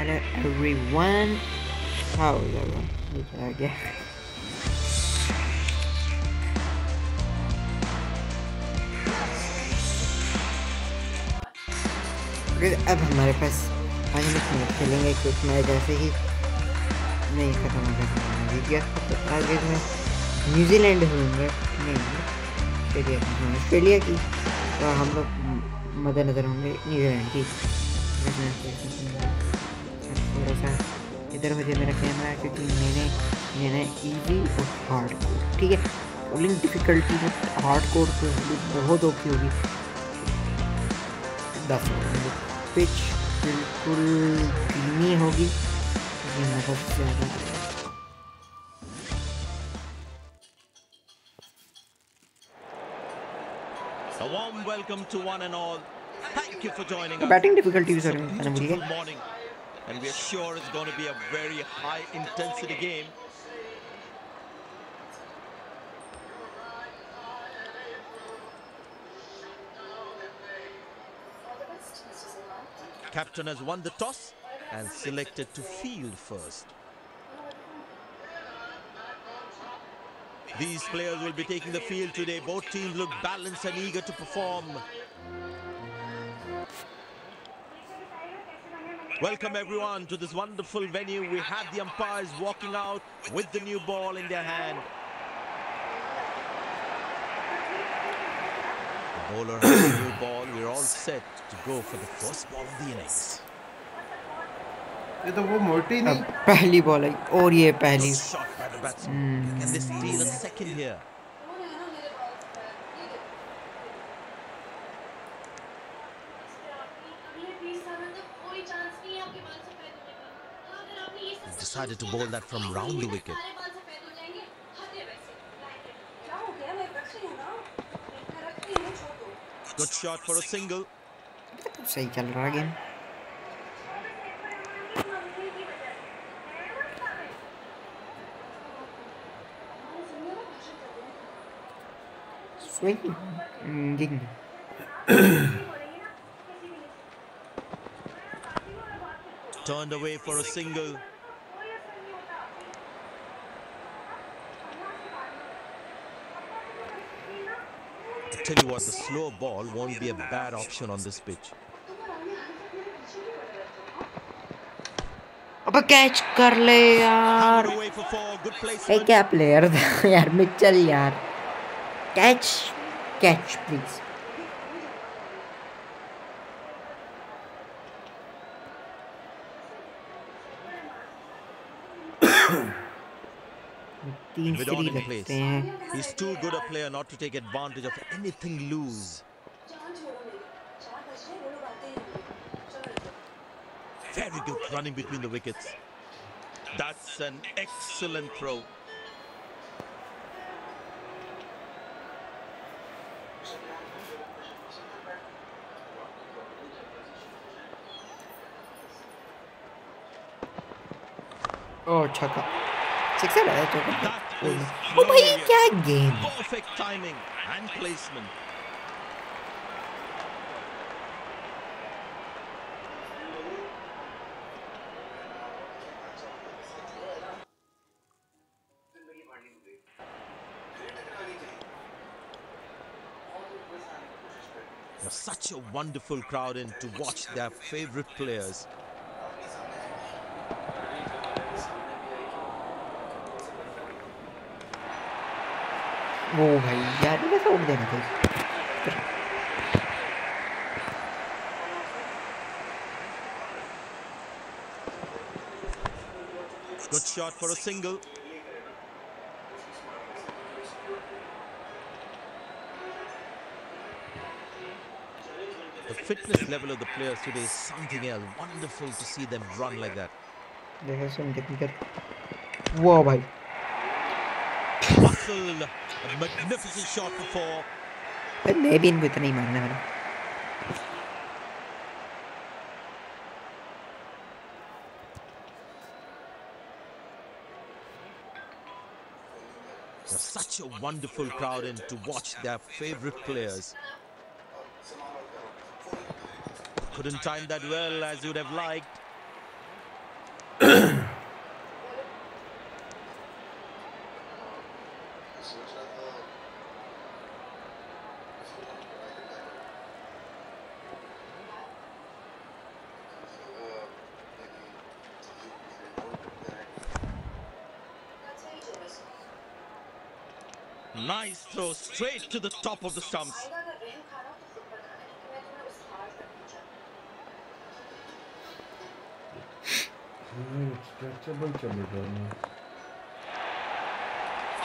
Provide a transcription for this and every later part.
Hello everyone. How is everyone? ये आ गया अब हमारे पास मिनट मैच खेलेंगे कुछ मैच ऐसे ही नहीं ख़त्म हो गया वीडियो तो आगे में न्यूजीलैंड होंगे नहीं, ऑस्ट्रेलिया की। हाँ ऑस्ट्रेलिया की। तो हम लोग मद्देनज़र होंगे न्यूजीलैंड की। थोड़ा सा इधर मुझे मेरा कैमरा क्योंकि मैंने मैंने इजी और हार्ड कोड ठीक है? बॉलिंग डिफ़िकल्टी में हार्ड कोड तो बहुत औखी होगी। दस पिच बिल्कुल धीमी होगी। ये मदद ज़्यादा A warm welcome to one and all. Thank you for joining us. Batting difficulty भी It's and we're sure it's going to be a very high intensity game. Captain has won the toss and selected to field first. These players will be taking the field today. Both teams look balanced and eager to perform. Welcome everyone to this wonderful venue. We have the umpires walking out with the new ball in their hand. The bowler has the new ball. We're all set to go for the first ball of the innings. ये तो वो मोटी अब नहीं पहली ball आई और ये पहली Decided to bowl that from round the wicket. Good shot for a single. सही चल रहा game swinging Turned away for a single. tell you what, the slow ball won't be a bad option on this pitch. अबे catch कर ले यार Hammered away for four. Good ये placement. क्या player था यार मिचल यार कैच कैच प्लीज तीन With श्री on in लगते place. हैं He's too good a player not to take advantage of anything loose. Very good running between the wickets. That's an excellent throw. ओ छक्का sixer है चौका That is ओ भाई glorious. क्या game Perfect timing and placement. There's such a wonderful crowd in to watch their favorite players. वो भाई यार ये कैसे उड़ देना था Good shot for a single. The fitness level of the players today is something else. Wonderful to see them run like that. देखो सुन कितनी कर वो भाई Hustle, a magnificent shot for four. भाई मैं भी इनको इतना ही मारना मैंने There's such a wonderful crowd in to watch their favorite players. Couldn't time that well as you'd have liked. Nice throw straight to the top of the stumps. Hmm,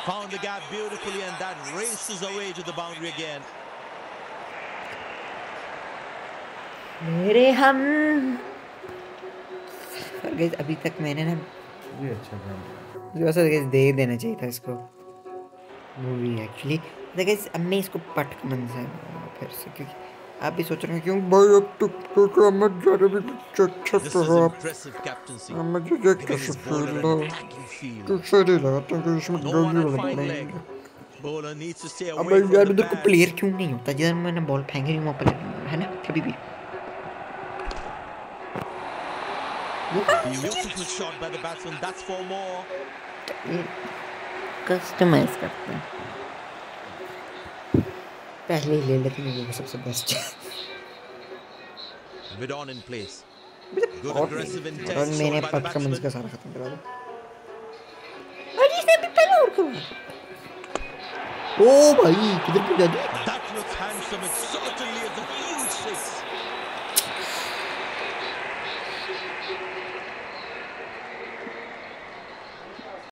Found the gap beautifully and that races away to the boundary again. मेरे हम। और guys, अभी तक मैंने ना ये अच्छा काम जो ऐसा guys, दे देना चाहिए था इसको। मूवी एक्चुअली गाइस अब मैं इसको पट मन से फिर से क्योंकि आप भी सोच रहे क्यों भाई अब तो क्योंकि अहमद जारे भी कुछ अच्छा तो है। आप अहमद जारे कैसे फील रहा तो सही लगाता हूँ इसमें गलती वाला बनाएँगे अब भाई यार उधर को प्लेयर क्यों नहीं होता? जिधर मैंने बॉल फेंकी नहीं वहाँ पर है ना? कभी भी। कस्टमाइज तो करते हैं. पहले ही ले लेते हैं वो सबसे बेस्ट है। Mid on in place good और मैंने पट का मंच का सारा खत्म करा दो। और इसने भी पहले और करो। ओ भाई किधर पे जा दी that looks handsome it's certainly a huge six